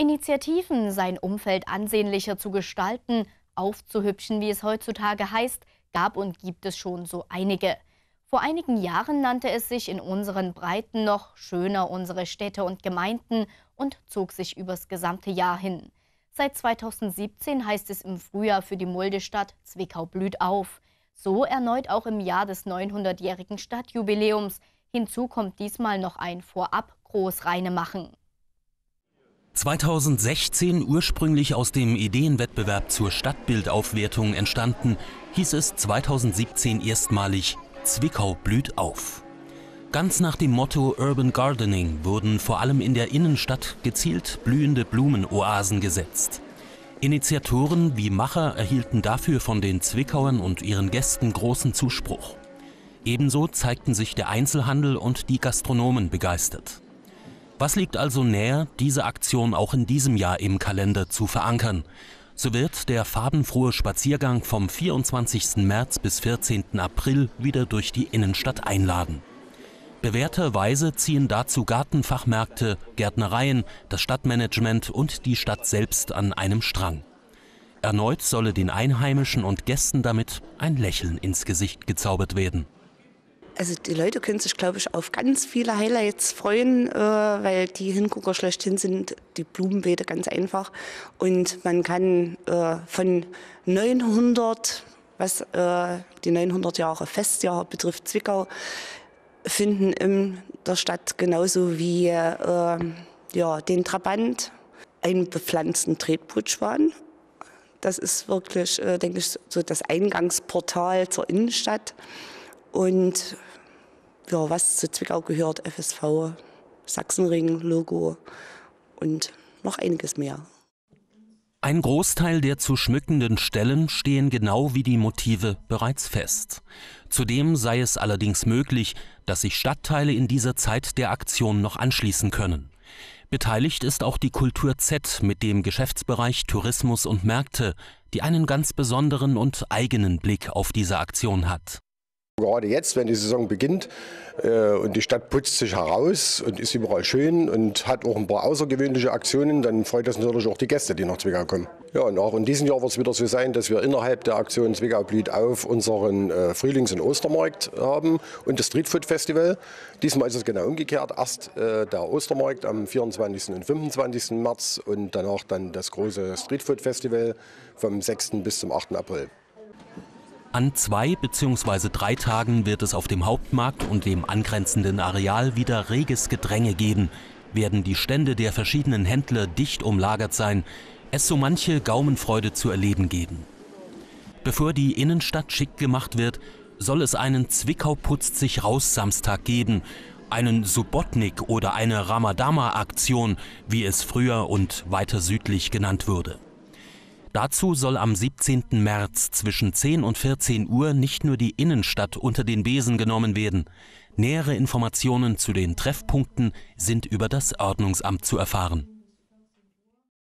Initiativen, sein Umfeld ansehnlicher zu gestalten, aufzuhübschen, wie es heutzutage heißt, gab und gibt es schon so einige. Vor einigen Jahren nannte es sich in unseren Breiten noch schöner unsere Städte und Gemeinden und zog sich übers gesamte Jahr hin. Seit 2017 heißt es im Frühjahr für die Muldestadt Zwickau blüht auf. So erneut auch im Jahr des 900-jährigen Stadtjubiläums. Hinzu kommt diesmal noch ein Vorab Großreinemachen. 2016 ursprünglich aus dem Ideenwettbewerb zur Stadtbildaufwertung entstanden, hieß es 2017 erstmalig Zwickau blüht auf. Ganz nach dem Motto Urban Gardening wurden vor allem in der Innenstadt gezielt blühende Blumenoasen gesetzt. Initiatoren wie Macher erhielten dafür von den Zwickauern und ihren Gästen großen Zuspruch. Ebenso zeigten sich der Einzelhandel und die Gastronomen begeistert. Was liegt also näher, diese Aktion auch in diesem Jahr im Kalender zu verankern? So wird der farbenfrohe Spaziergang vom 24. März bis 14. April wieder durch die Innenstadt einladen. Bewährterweise ziehen dazu Gartenfachmärkte, Gärtnereien, das Stadtmanagement und die Stadt selbst an einem Strang. Erneut solle den Einheimischen und Gästen damit ein Lächeln ins Gesicht gezaubert werden. Also die Leute können sich, glaube ich, auf ganz viele Highlights freuen, äh, weil die Hingucker schlechthin sind die Blumenbeete ganz einfach. Und man kann äh, von 900, was äh, die 900 Jahre Festjahr betrifft, Zwickau, finden in der Stadt genauso wie äh, ja, den Trabant, einen bepflanzten Tretputschwan. Das ist wirklich, äh, denke ich, so das Eingangsportal zur Innenstadt. Und ja, was zu Zwickau gehört, FSV, Sachsenring, Logo und noch einiges mehr. Ein Großteil der zu schmückenden Stellen stehen genau wie die Motive bereits fest. Zudem sei es allerdings möglich, dass sich Stadtteile in dieser Zeit der Aktion noch anschließen können. Beteiligt ist auch die Kultur Z mit dem Geschäftsbereich Tourismus und Märkte, die einen ganz besonderen und eigenen Blick auf diese Aktion hat. Gerade jetzt, wenn die Saison beginnt äh, und die Stadt putzt sich heraus und ist überall schön und hat auch ein paar außergewöhnliche Aktionen, dann freut das natürlich auch die Gäste, die nach Zwickau kommen. Ja, und auch in diesem Jahr wird es wieder so sein, dass wir innerhalb der Aktion Zwickau blüht auf unseren äh, Frühlings- und Ostermarkt haben und das Streetfood Festival. Diesmal ist es genau umgekehrt. Erst äh, der Ostermarkt am 24. und 25. März und danach dann das große Streetfood Festival vom 6. bis zum 8. April. An zwei bzw. drei Tagen wird es auf dem Hauptmarkt und dem angrenzenden Areal wieder reges Gedränge geben, werden die Stände der verschiedenen Händler dicht umlagert sein, es so manche Gaumenfreude zu erleben geben. Bevor die Innenstadt schick gemacht wird, soll es einen Zwickau putzt sich raus Samstag geben, einen Subotnik oder eine Ramadama-Aktion, wie es früher und weiter südlich genannt wurde. Dazu soll am 17. März zwischen 10 und 14 Uhr nicht nur die Innenstadt unter den Besen genommen werden. Nähere Informationen zu den Treffpunkten sind über das Ordnungsamt zu erfahren.